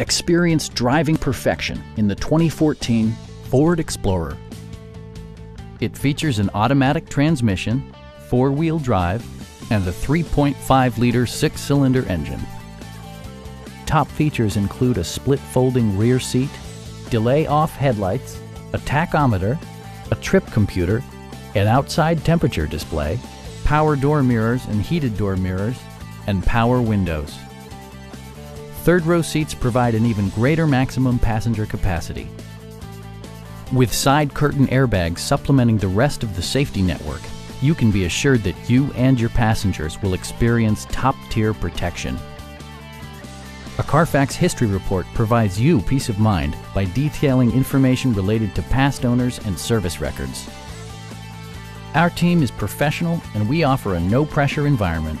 Experience driving perfection in the 2014 Ford Explorer. It features an automatic transmission, four-wheel drive, and a 3.5-liter six-cylinder engine. Top features include a split folding rear seat, delay-off headlights, a tachometer, a trip computer, an outside temperature display, power door mirrors and heated door mirrors, and power windows. Third row seats provide an even greater maximum passenger capacity. With side curtain airbags supplementing the rest of the safety network, you can be assured that you and your passengers will experience top-tier protection. A Carfax history report provides you peace of mind by detailing information related to past owners and service records. Our team is professional and we offer a no pressure environment.